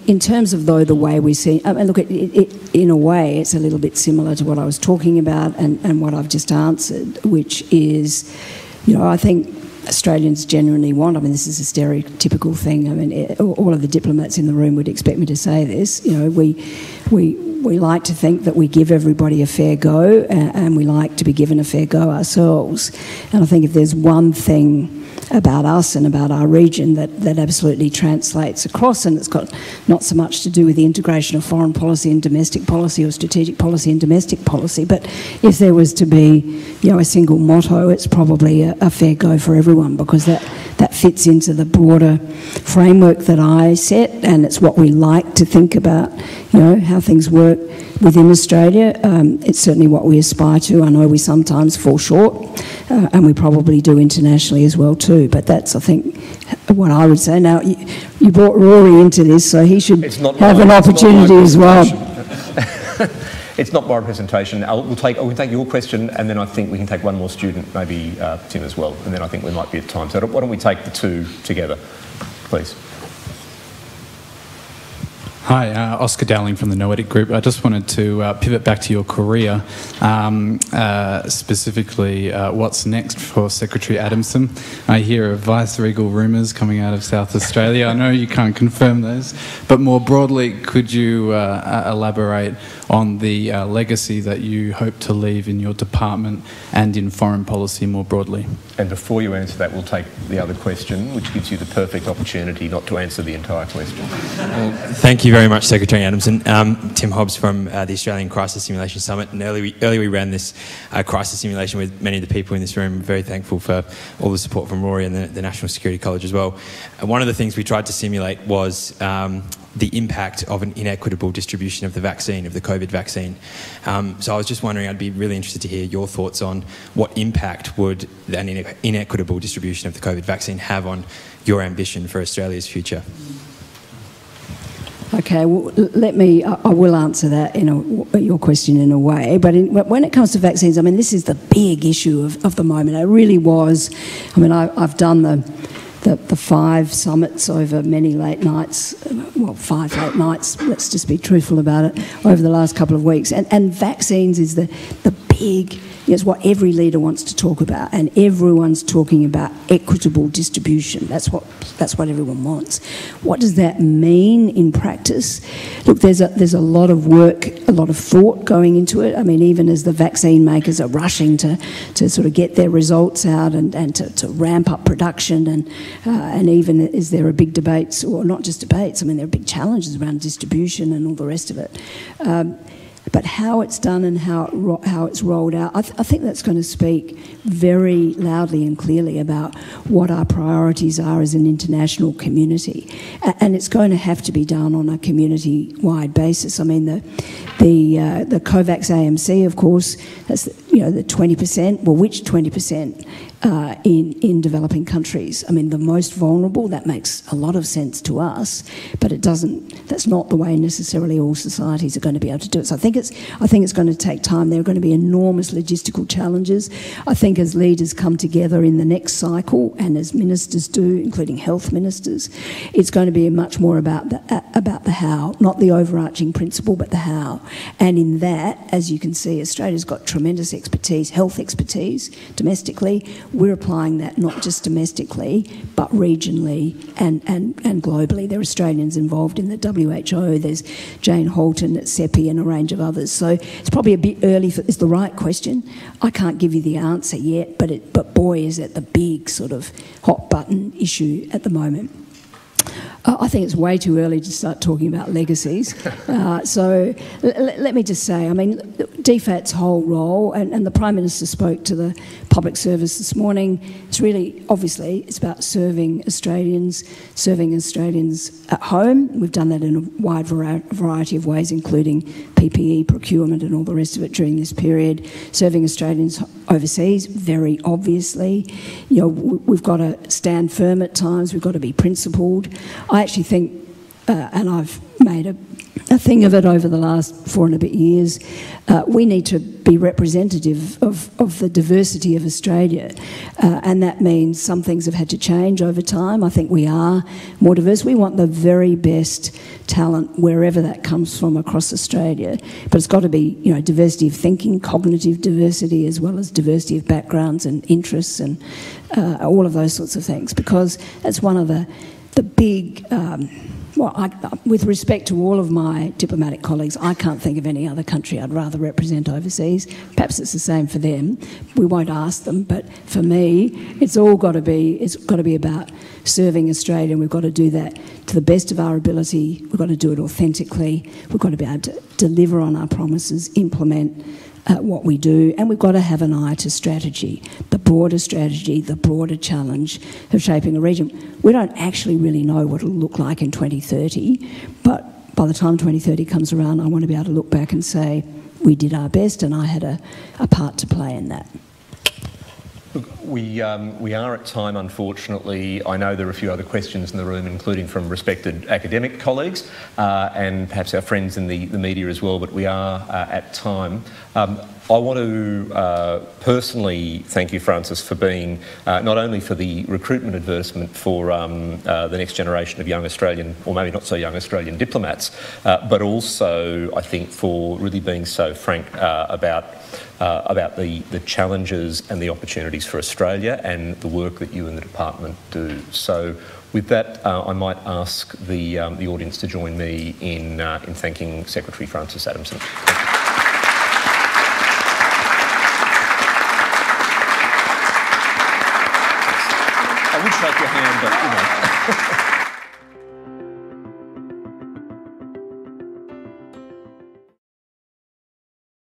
in terms of though the way we see, I mean, look, it, it, in a way, it's a little bit similar to what I was talking about and, and what I've just answered, which is you know, I think Australians genuinely want. I mean, this is a stereotypical thing. I mean, all of the diplomats in the room would expect me to say this. You know, we we we like to think that we give everybody a fair go, and we like to be given a fair go ourselves. And I think if there's one thing about us and about our region that, that absolutely translates across, and it's got not so much to do with the integration of foreign policy and domestic policy or strategic policy and domestic policy, but if there was to be you know, a single motto, it's probably a, a fair go for everyone because that, that fits into the broader framework that I set, and it's what we like to think about, you know, how things work within Australia. Um, it's certainly what we aspire to. I know we sometimes fall short, uh, and we probably do internationally as well too. But that's, I think, what I would say. Now, you, you brought Rory into this, so he should have an opportunity as well. it's not my representation. I'll, we'll take, we'll take your question, and then I think we can take one more student, maybe uh, Tim as well, and then I think we might be at time. So why don't we take the two together, please? Hi, uh, Oscar Dowling from the Noetic Group. I just wanted to uh, pivot back to your career, um, uh, specifically uh, what's next for Secretary Adamson. I hear of vice-regal rumours coming out of South Australia. I know you can't confirm those, but more broadly, could you uh, elaborate on the uh, legacy that you hope to leave in your department and in foreign policy more broadly? And before you answer that, we'll take the other question, which gives you the perfect opportunity not to answer the entire question. Well, thank you very much, Secretary Adamson. Um, Tim Hobbs from uh, the Australian Crisis Simulation Summit. And earlier we, earlier we ran this uh, crisis simulation with many of the people in this room. Very thankful for all the support from Rory and the, the National Security College as well. And one of the things we tried to simulate was um, the impact of an inequitable distribution of the vaccine, of the COVID vaccine. Um, so I was just wondering, I'd be really interested to hear your thoughts on what impact would an inequitable distribution of the COVID vaccine have on your ambition for Australia's future? Okay, well, let me, I will answer that in a, your question in a way. But in, when it comes to vaccines, I mean, this is the big issue of, of the moment. It really was, I mean, I, I've done the the, the five summits over many late nights, well, five late nights, let's just be truthful about it, over the last couple of weeks. And, and vaccines is the, the big it's what every leader wants to talk about, and everyone's talking about equitable distribution. That's what that's what everyone wants. What does that mean in practice? Look, there's a there's a lot of work, a lot of thought going into it. I mean, even as the vaccine makers are rushing to to sort of get their results out and, and to, to ramp up production, and uh, and even is there a big debates, or not just debates? I mean, there are big challenges around distribution and all the rest of it. Um, but how it's done and how, it, how it's rolled out, I, th- I, think that's going to speak very loudly and clearly about what our priorities are as an international community. and it's going to have to be done on a community wide basis. I mean, the, the, uh, the COVAX AMC, of course, that's you know the 20%. Well, which 20%? Uh, in, in developing countries. I mean, the most vulnerable, that makes a lot of sense to us, but it doesn't, that's not the way necessarily all societies are going to be able to do it. So I think it's, I think it's going to take time. There are going to be enormous logistical challenges. I think as leaders come together in the next cycle, and as ministers do, including health ministers, it's going to be much more about the, uh, about the how, not the overarching principle, but the how. And in that, as you can see, Australia's got tremendous expertise, health expertise domestically we're applying that not just domestically, but regionally and, and, and globally. There are Australians involved in the WHO. There's Jane Halton at CEPI and a range of others. So it's probably a bit early for it's the right question. I can't give you the answer yet, but it, but boy is it the big sort of hot button issue at the moment. I think it's way too early to start talking about legacies. Uh, so let me just say, I mean, DFAT's whole role, and, and, the Prime Minister spoke to the public service this morning, it's really, obviously, it's about serving Australians, serving Australians at home. We've done that in a wide variety of ways, including PPE procurement and all the rest of it during this period. Serving Australians overseas, very obviously. You know, we've got to stand firm at times, we've got to be principled. I actually think, uh, and I've made a, a, thing of it over the last four and a bit years, uh, we need to be representative of, of the diversity of Australia. Uh, and that means some things have had to change over time. I think we are more diverse. We want the very best talent wherever that comes from across Australia. But it's got to be, you know, diversity of thinking, cognitive diversity, as well as diversity of backgrounds and interests and uh, all of those sorts of things, because that's one of the the big, um, well, I, with respect to all of my diplomatic colleagues, I can't think of any other country I'd rather represent overseas. Perhaps it's the same for them. We won't ask them, but for me, it's all got to be. It's got to be about serving Australia, and we've got to do that to the best of our ability. We've got to do it authentically. We've got to be able to deliver on our promises, implement uh, what we do, and we've got to have an eye to strategy, the broader strategy, the broader challenge of shaping a region. We don't actually really know what it'll look like in 2030, but by the time 2030 comes around, I want to be able to look back and say, we did our best, and I had a, a part to play in that. We, um, we are at time, unfortunately. I know there are a few other questions in the room, including from respected academic colleagues uh, and perhaps our friends in the, the media as well, but we are uh, at time. Um, I want to uh, personally thank you, Frances, for being uh, not only for the recruitment advertisement for um, uh, the next generation of young Australian, or maybe not so young Australian diplomats, uh, but also I think for really being so frank uh, about uh, about the, the challenges and the opportunities for Australia and the work that you and the department do. So. With that, I might ask the, um, the audience to join me in, in thanking Secretary Frances Adamson. Shake your hand, but you know.